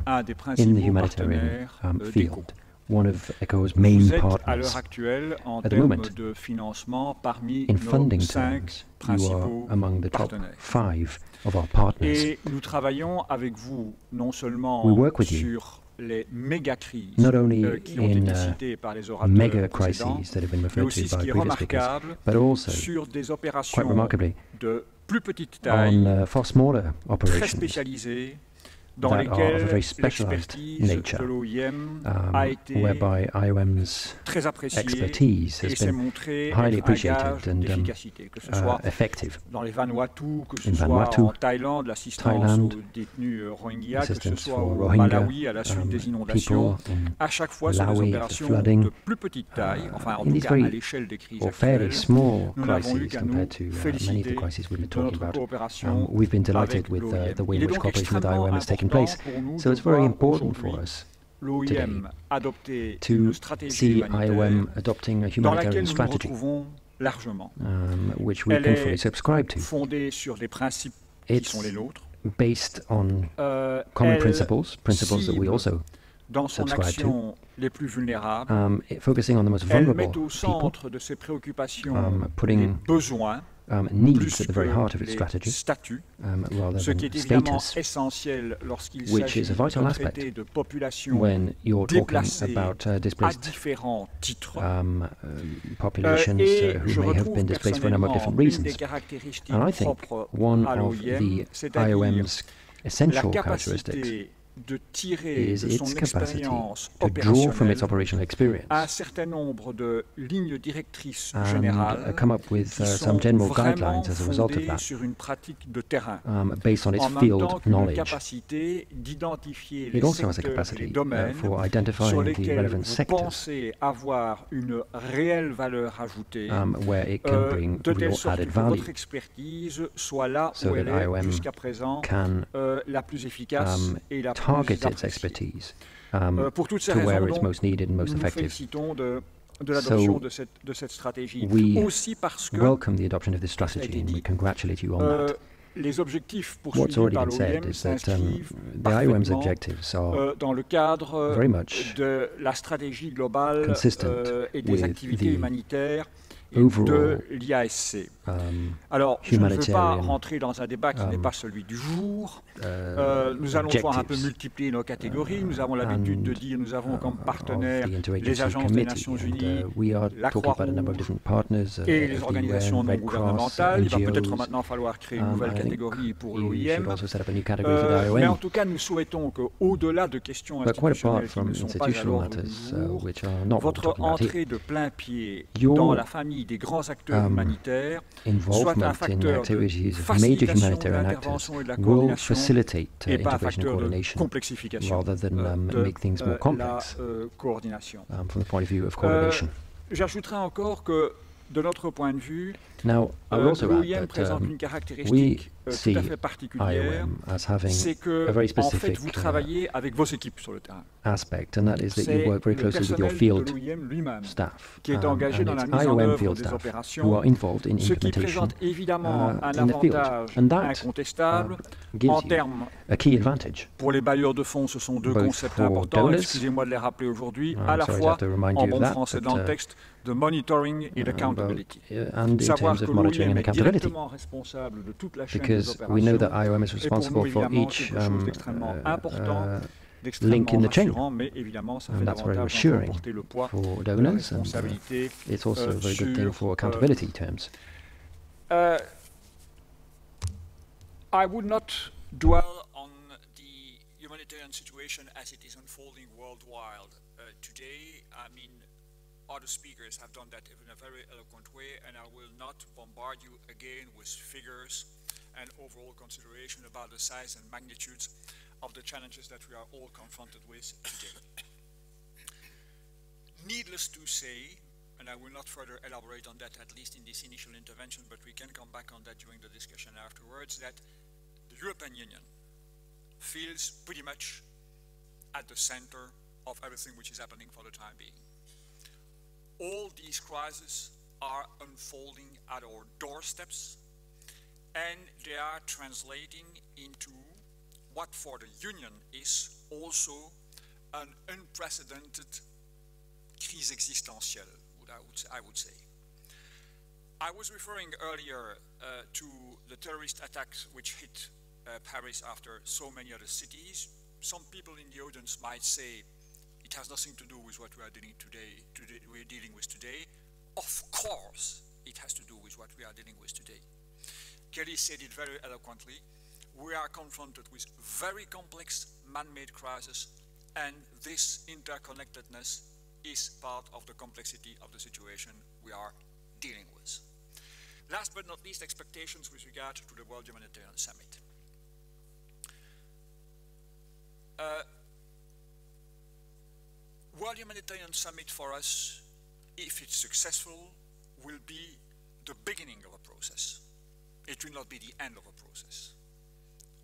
un des principaux partenaires um, euh, field. One of ECHO's main Vous êtes à l'heure actuelle en termes de financement parmi nos cinq principaux partenaires. Et nous travaillons avec vous non seulement sur les méga crises not only euh, qui ont été uh, citées par les orateurs mega crises that have been mais referred aussi to by previous speakers, but also sur des quite remarkably de plus petite taille, on uh, far smaller très operations. spécialisées, dans that are of a very specialized nature, um, whereby IOM's expertise has been highly être un gage appreciated and um, d'efficacité, que ce uh, effective. dans les Vanuatu, que ce In soit Vanuatu, Thailand, euh, que ce assistance soit for Rohingya, Malawi à la suite um, des people in À chaque fois, Malawi, flooding, de plus petite taille, uh, in these very l'échelle des crises or fairly small nous n'avons eu crises compared to uh, many of the crises we've been talking about. Um, we've been delighted with uh, the way in which cooperation with IOM has taken place. So it's very important for us adopter to see IOM adopting a humanitarian strategy, um, which we can fully subscribe to. fondée sur des principes qui It's sont les nôtres. based on Euh, common principles, principles that we also, dans son action les plus vulnérables. um, focusing on the most Elle vulnerable met au people, de ses préoccupations um, les putting besoins um, needs at the very heart of its strategy, statuts, um, rather ce qui than est évidemment status. essentiel lorsqu'il which s'agit is a vital de aspect traiter de populations When you're talking déplacées about uh, à displaced différents titres. um, Euh, populations et uh, who may have been displaced for a number of different reasons. And I think one à of the IOM's essential characteristics capacité de tirer is its capacity to draw from its operational experience un certain nombre de lignes directrices and uh, come up with uh, some general guidelines as a result of that, sur une pratique de terrain. um, based on its field knowledge. capacité d'identifier les It also has a secteurs et les capacity uh, for identifying the relevant sectors avoir une réelle valeur ajoutée, um, where it can euh, bring real added value, votre expertise soit là so that IOM can euh, la plus efficace um, et la plus target its expertise um, Euh, to where it's most needed and most effective. So, de, cette, de cette stratégie. we Aussi parce que Welcome the adoption of this strategy, and we congratulate you on euh, that. What's already been said is that um, the IOM's objectives are euh, dans le cadre very much de la stratégie globale consistent with the de overall, l'IASC. um, Alors, je ne veux pas humanitarian, rentrer dans un débat qui n'est um, pas celui du jour. uh, Euh, nous allons pouvoir un peu objectives multiplier nos catégories. Nous avons l'habitude de and, dire nous avons comme um, partenaires of the les Interagency agences des Committee, Nations and Unies, uh, we are la talking about a number of Croix-Rouge different partners, uh, et les the organisations UN, non Red Cross, gouvernementales. Il va peut-être NGOs. maintenant falloir créer une Um, nouvelle I think catégorie pour you should l'OIM. also set up a new category for Euh, the mais en IOM. tout cas, nous souhaitons qu'au-delà de questions But quite apart institutionnelles qui from ne sont pas à institutional l'ordre matters, du uh, jour, which are not what we're votre talking about here, entrée de plein pied Your, dans la famille des grands acteurs um, humanitaires soit un involvement in facteur de activities of major facilitation de humanitarian actors l'intervention et de la will coordination facilitate uh, et pas un integration and facteur de coordination complexification rather than euh, um, de make things euh, more la complex euh, coordination. um, from the point of view of Euh, coordination. J'ajouterai encore que, de notre point de vue, Now, I will euh, also add l'OIM that um, caractéristique euh, see à fait particulière, IOM as having a very specific uh, travaillez avec vos équipes sur le terrain. aspect, and that is that you work very closely with your field de l'OIM lui-même staff, um, and it's IOM field staff who are involved in implementation uh, in the field, and that uh, gives you a key advantage. pour les bailleurs de fonds, ce sont deux Both concepts for importants. Excusez-moi de les rappeler aujourd'hui, à la sorry to fois to remind en you bon that, français but, dans le texte de monitoring et d'accountability. but, and in Savoir terms of monitoring and accountability, directement responsable de toute la chaîne des because we know that IOM is responsible for each um, uh, uh, link in the chain. rassurant, mais évidemment, ça fait and that's very reassuring porter le poids for donors, and uh, it's also a uh, very good thing for uh, accountability terms. Uh, I would not dwell on the humanitarian situation as it is unfolding worldwide uh, today. I mean, other speakers have done that in a very eloquent way, and I will not bombard you again with figures and overall consideration about the size and magnitudes of the challenges that we are all confronted with today. Needless to say, and I will not further elaborate on that, at least in this initial intervention, but we can come back on that during the discussion afterwards, that the European Union feels pretty much at the center of everything which is happening for the time being. All these crises are unfolding at our doorsteps, and they are translating into what for the Union is also an unprecedented crise existentielle, I, would, I would say. I was referring earlier uh, to the terrorist attacks which hit uh, Paris after so many other cities. Some people in the audience might say it has nothing to do with what we are dealing today, today we're dealing with today. Of course, it has to do with what we are dealing with today. Kelly said it very eloquently. We are confronted with very complex man-made crises, and this interconnectedness is part of the complexity of the situation we are dealing with. Last but not least, expectations with regard to the World Humanitarian Summit. Uh, World Humanitarian Summit for us, if it's successful, will be the beginning of a process. It will not be the end of a process.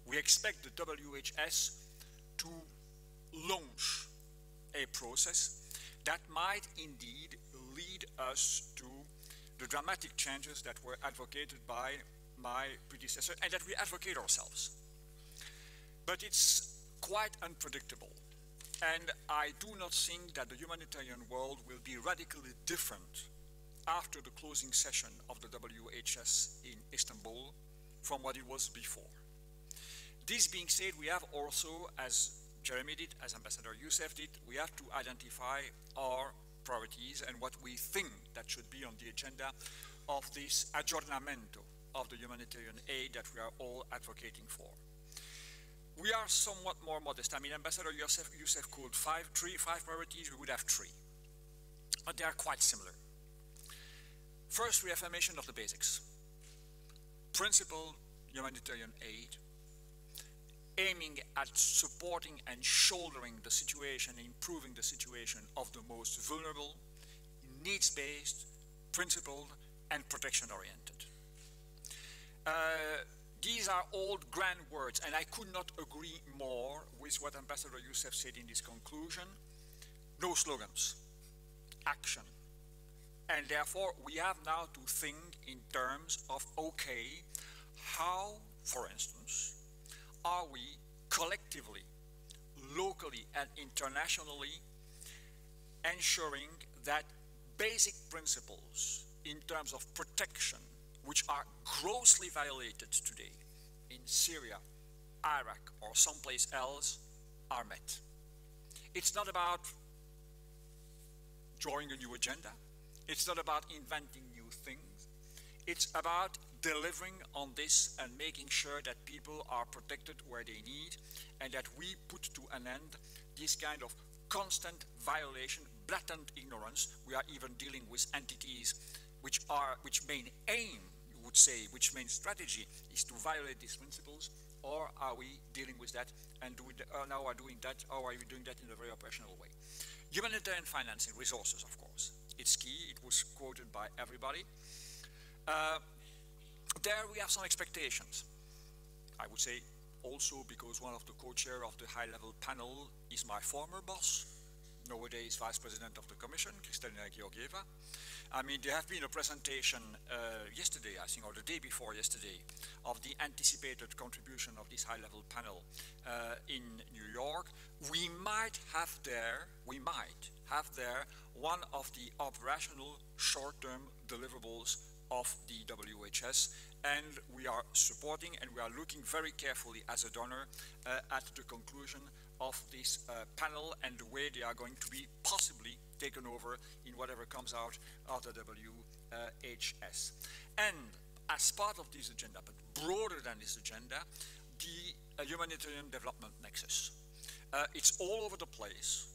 We expect the WHS to launch a process that might indeed lead us to the dramatic changes that were advocated by my predecessor and that we advocate ourselves. But it's quite unpredictable. And I do not think that the humanitarian world will be radically different after the closing session of the WHS in Istanbul from what it was before. This being said, we have also, as Jeremy did, as Ambassador Youssef did, we have to identify our priorities and what we think that should be on the agenda of this aggiornamento of the humanitarian aid that we are all advocating for. We are somewhat more modest. I mean, Ambassador Youssef, Youssef called five, three, five priorities, we would have three. But they are quite similar. First, reaffirmation of the basics. Principle, humanitarian aid, aiming at supporting and shouldering the situation, improving the situation of the most vulnerable, needs-based, principled, and protection-oriented. Uh, these are old grand words, and I could not agree more with what Ambassador Youssef said in his conclusion. No slogans, action. And therefore, we have now to think in terms of okay, how, for instance, are we collectively, locally, and internationally ensuring that basic principles in terms of protection which are grossly violated today in Syria, Iraq, or someplace else are met. It's not about drawing a new agenda. It's not about inventing new things. It's about delivering on this and making sure that people are protected where they need and that we put to an end this kind of constant violation, blatant ignorance. We are even dealing with entities which are which main aim would say, which main strategy is to violate these principles, or are we dealing with that and do we, uh, now are doing that, or are we doing that in a very operational way? Humanitarian financing, resources, of course. It's key, it was quoted by everybody. Uh, there we have some expectations. I would say also because one of the co-chair of the high-level panel is my former boss, nowadays Vice President of the Commission, Kristalina Georgieva. I mean, there have been a presentation uh, yesterday, I think, or the day before yesterday, of the anticipated contribution of this high-level panel uh, in New York. We might have there, we might have there one of the operational short-term deliverables of the WHS, and we are supporting and we are looking very carefully as a donor uh, at the conclusion of this uh, panel and the way they are going to be possibly taken over in whatever comes out of the WHS. And as part of this agenda, but broader than this agenda, the uh, humanitarian development nexus. Uh, it's all over the place,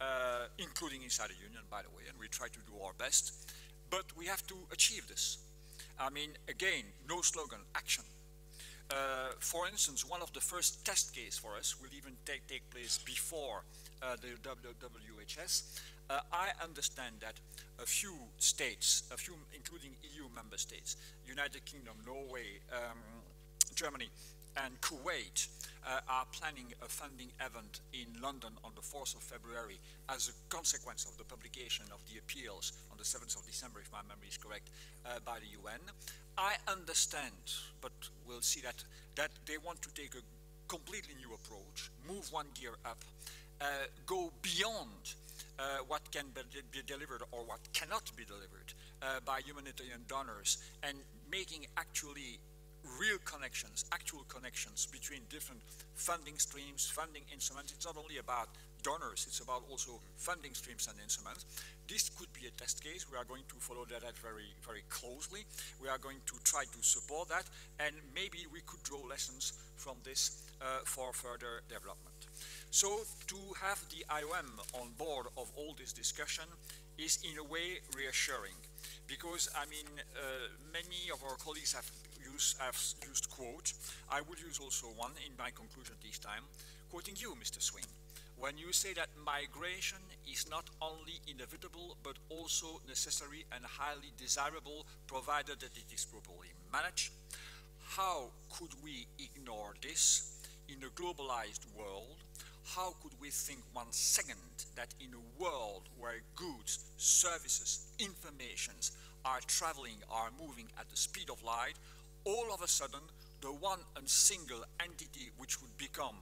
uh, including inside the Union, by the way, and we try to do our best. But we have to achieve this. I mean, again, no slogan, action. Uh, for instance, one of the first test cases for us will even take, take place before the WHS. Uh, I understand that a few states, a few including EU member states, United Kingdom, Norway, um, Germany, and Kuwait uh, are planning a funding event in London on the 4th of February as a consequence of the publication of the appeals on the 7th of December, if my memory is correct, uh, by the UN. I understand, but we'll see that, that they want to take a completely new approach, move one gear up, uh, go beyond uh, what can be, delivered or what cannot be delivered uh, by humanitarian donors and making actually real connections, actual connections between different funding streams, funding instruments. It's not only about donors, it's about also funding streams and instruments. This could be a test case. We are going to follow that very, very closely. We are going to try to support that, and maybe we could draw lessons from this uh, for further development. So to have the IOM on board of all this discussion is in a way reassuring because I mean uh, many of our colleagues have used, have used quote. I will use also one in my conclusion this time, quoting you, Mr. Swing when you say that migration is not only inevitable but also necessary and highly desirable provided that it is properly managed, how could we ignore this in a globalized world? How could we think one second that in a world where goods, services, informations are traveling, are moving at the speed of light, all of a sudden the one and single entity which would become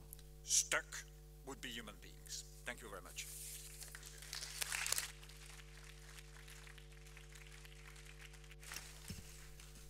stuck would be human beings. Thank you very much.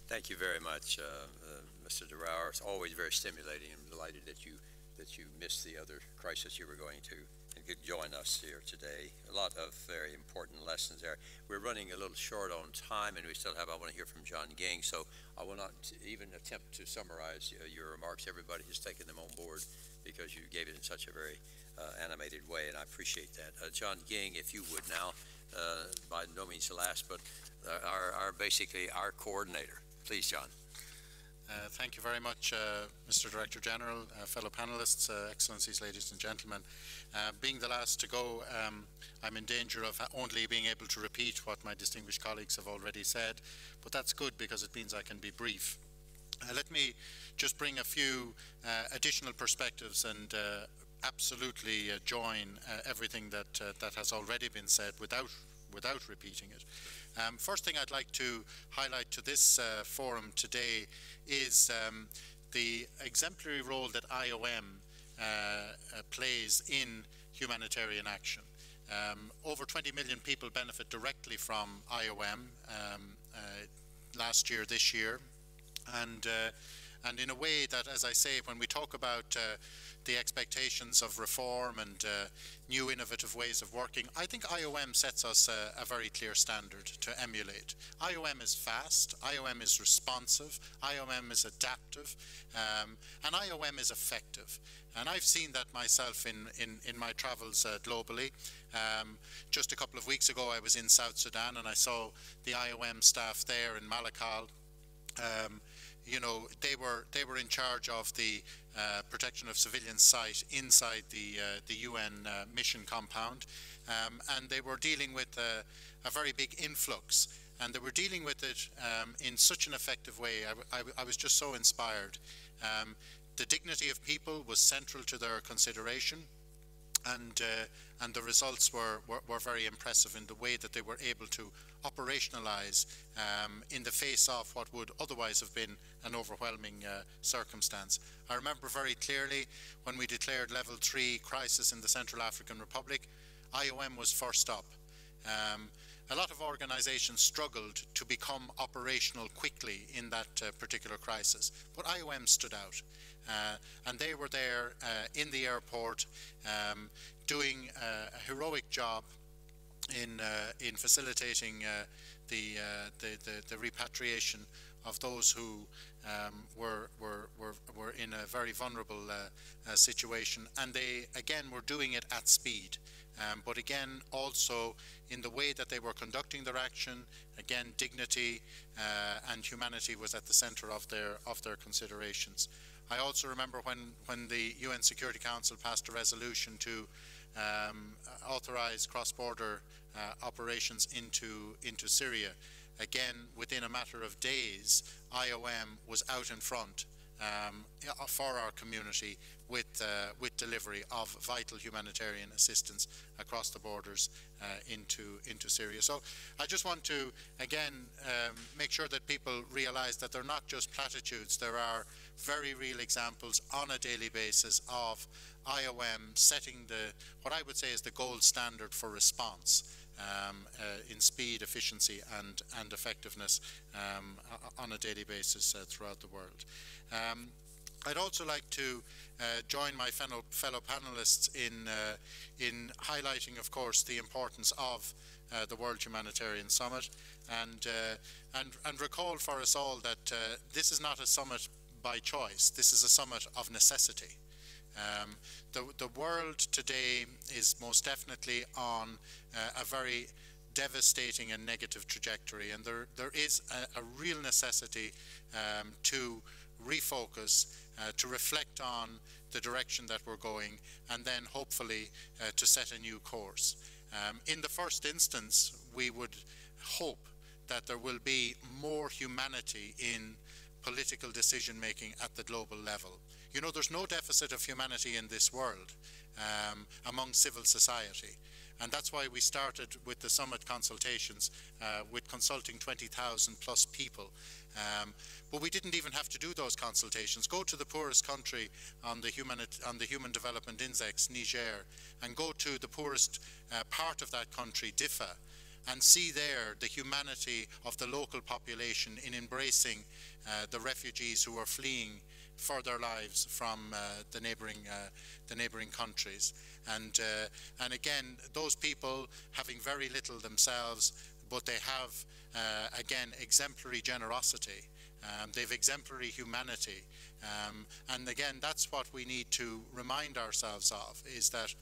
Thank you very much, uh, uh, Mr. de Brouwer. It's always very stimulating. I'm delighted that you that you missed the other crisis you were going to and could join us here today. A lot of very important lessons. there. We're running a little short on time, and we still have, I want to hear from John Ging, so I will not even attempt to summarize uh, your remarks. Everybody has taken them on board because you gave it in such a very uh, animated way, and I appreciate that. Uh, John Ging, if you would now, uh, by no means the last, but uh, our, our basically our coordinator. Please, John. Uh, thank you very much, uh, Mr. Director General, uh, fellow panelists, uh, Excellencies, ladies and gentlemen. Uh, being the last to go, um, I'm in danger of only being able to repeat what my distinguished colleagues have already said, but that's good because it means I can be brief. Uh, let me just bring a few additional perspectives and absolutely join everything that that has already been said without without repeating it. Um, first thing I'd like to highlight to this uh, forum today is um, the exemplary role that IOM uh, uh, plays in humanitarian action. Um, over 20 million people benefit directly from IOM um, uh, last year, this year, and uh, and in a way that, as I say, when we talk about uh, the expectations of reform and uh, new innovative ways of working, I think IOM sets us a, a, very clear standard to emulate. IOM is fast, IOM is responsive, IOM is adaptive, um, and IOM is effective. And I've seen that myself in, in, in my travels uh, globally. Um, just a couple of weeks ago, I was in South Sudan and I saw the IOM staff there in Malakal. Um, you know, they were they were in charge of the uh, protection of civilian site inside the uh, the UN uh, mission compound, um, and they were dealing with a, a, very big influx, and they were dealing with it um, in such an effective way. I, I, I was just so inspired. Um, the dignity of people was central to their consideration and uh, and the results were, were, were, very impressive in the way that they were able to operationalize um, in the face of what would otherwise have been an overwhelming uh, circumstance. I remember very clearly when we declared level three crisis in the Central African Republic, IOM was first up. Um, a lot of organizations struggled to become operational quickly in that uh, particular crisis, but IOM stood out. Uh, and they were there uh, in the airport um, doing uh, a heroic job in in facilitating the, the, the, the repatriation of those who um, were, were, were, were in a very vulnerable uh, uh, situation. And they, again, were doing it at speed. Um, but again, also in the way that they were conducting their action, again, dignity uh, and humanity was at the center of their, of their considerations. I also remember when, when the UN Security Council passed a resolution to um, authorize cross-border uh, operations into, into Syria. Again, within a matter of days, IOM was out in front um, for our community with, uh, with delivery of vital humanitarian assistance across the borders uh, into, into Syria. So I just want to, again, um, make sure that people realize that they're not just platitudes. There are very real examples on a daily basis of IOM setting the, what I would say is the gold standard for response. Um, uh, in speed, efficiency, and and effectiveness um, on a daily basis uh, throughout the world. Um, I'd also like to uh, join my fellow, fellow panelists in uh, in highlighting, of course, the importance of uh, the World Humanitarian Summit, and uh, and and recall for us all that this is not a summit by choice. This is a summit of necessity. Um, the, the world today is most definitely on uh, a very devastating and negative trajectory, and there, there is a, a real necessity um, to refocus, uh, to reflect on the direction that we're going, and then hopefully uh, to set a new course. Um, in the first instance, we would hope that there will be more humanity in political decision making at the global level. You know, there's no deficit of humanity in this world um, among civil society. And that's why we started with the summit consultations, uh, with consulting 20,000 plus people. Um, but we didn't even have to do those consultations. Go to the poorest country on the Human, on the Human Development Index, Niger, and go to the poorest uh, part of that country, Diffa, and see there the humanity of the local population in embracing uh, the refugees who are fleeing for their lives from uh, the neighbouring uh, the neighbouring countries. And uh, and again, those people having very little themselves, but they have uh, again exemplary generosity. Um, they've exemplary humanity, um, and again, that's what we need to remind ourselves of: is that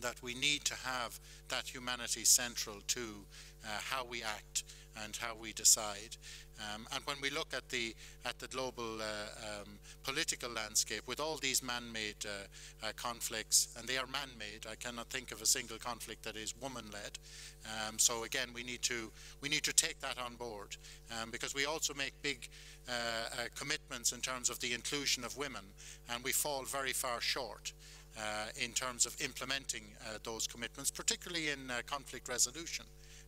that we need to have that humanity central to uh, how we act and how we decide. Um, and when we look at the at the global uh, um, political landscape with all these man-made uh, uh, conflicts, and they are man-made. I cannot think of a single conflict that is woman-led. Um, so again, we need to we need to take that on board um, because we also make big uh, uh, commitments in terms of the inclusion of women, and we fall very far short. Uh, in terms of implementing those commitments, particularly in conflict resolution.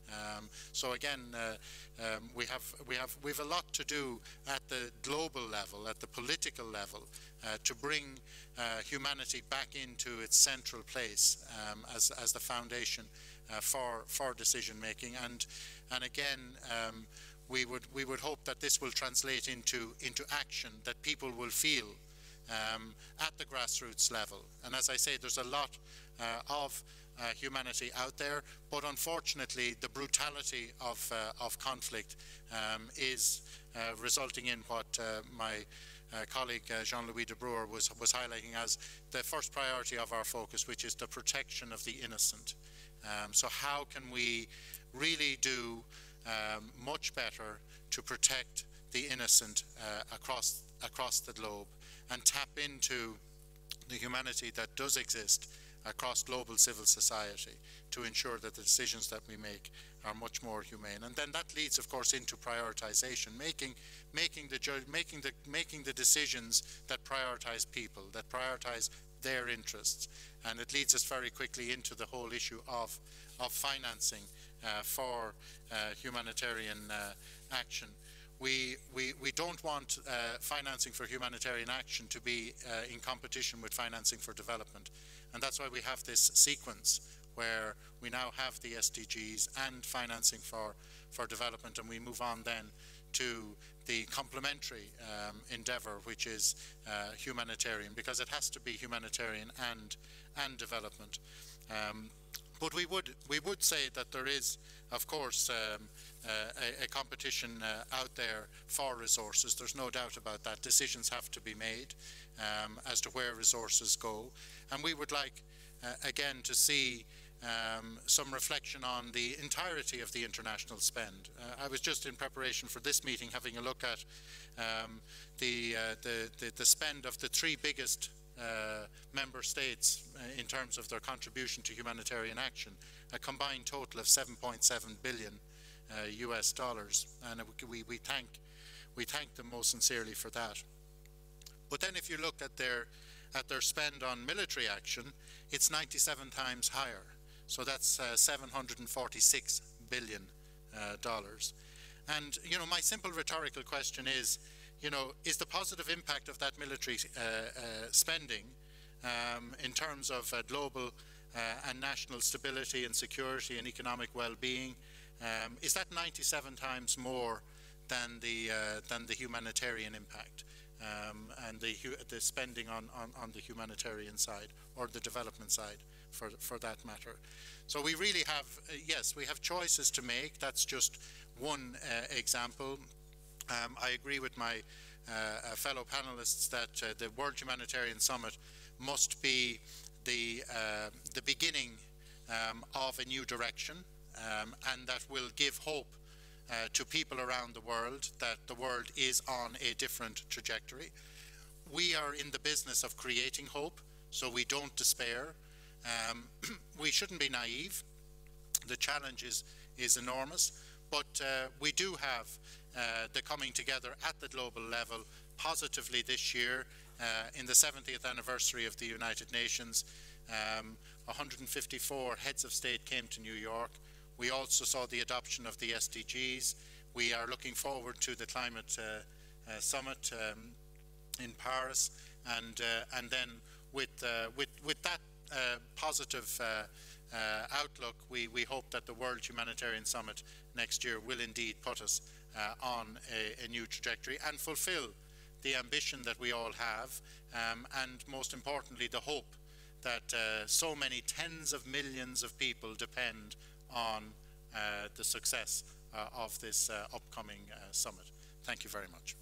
Um, so again, uh, um, we have we have we have a lot to do at the global level, at the political level, uh, to bring uh, humanity back into its central place um, as as the foundation uh, for for decision making. And and again. Um, we would we would hope that this will translate into into action that people will feel um, at the grassroots level. And as I say, there's a lot uh, of uh, humanity out there, but unfortunately the brutality of, uh, of conflict um, is uh, resulting in what my uh, colleague uh, Jean-Louis de Brouwer was, was highlighting as the first priority of our focus, which is the protection of the innocent. Um, so how can we really do um, much better to protect the innocent uh, across, across the globe and tap into the humanity that does exist across global civil society to ensure that the decisions that we make are much more humane. And then that leads, of course, into prioritization, making, making, the, making, the, making the decisions that prioritize people, that prioritize their interests. And it leads us very quickly into the whole issue of, of financing uh, for uh, humanitarian uh, action. We, we, we don't want uh, financing for humanitarian action to be uh, in competition with financing for development. And that's why we have this sequence where we now have the SDGs and financing for, for development, and we move on then to the complementary um, endeavour, which is uh, humanitarian, because it has to be humanitarian and and development. Um, but we would we would say that there is, of course, um, uh, a, a, competition uh, out there for resources. There's no doubt about that. Decisions have to be made um, as to where resources go. And we would like, uh, again, to see um, some reflection on the entirety of the international spend. Uh, I was just in preparation for this meeting having a look at um, the, uh, the, the, the, spend of the three biggest uh, member states uh, in terms of their contribution to humanitarian action, a combined total of 7.7 billion US uh, dollars. And we, we, thank, we thank them most sincerely for that. But then if you look at their at their spend on military action, it's 97 times higher. So that's uh, 746 billion uh, dollars. And you know, my simple rhetorical question is, you know, is the positive impact of that military uh, uh spending um, in terms of uh, global and national stability and security and economic well-being, um, is that 97 times more than the than the humanitarian impact? Um, and the, the spending on, on, on, the humanitarian side or the development side for, for that matter. So we really have, uh, yes, we have choices to make. That's just one uh, example. Um, I agree with my uh, uh fellow panelists that uh, the World Humanitarian Summit must be the, uh, the beginning um, of a new direction um, and that will give hope uh, to people around the world that the world is on a different trajectory. We are in the business of creating hope, so we don't despair. Um, we shouldn't be naive. The challenge is, is enormous, but uh, we do have uh, the coming together at the global level positively this year uh, in the 70th anniversary of the United Nations. Um, 154 heads of state came to New York. We also saw the adoption of the SDGs. We are looking forward to the climate uh, uh, summit um, in Paris, and uh, and then with uh, with with that uh, positive. outlook, we, we hope that the World Humanitarian Summit next year will indeed put us on a, a, new trajectory and fulfill the ambition that we all have, um, and most importantly, the hope that uh, so many tens of millions of people depend on uh, the success uh, of this uh, upcoming summit. Thank you very much.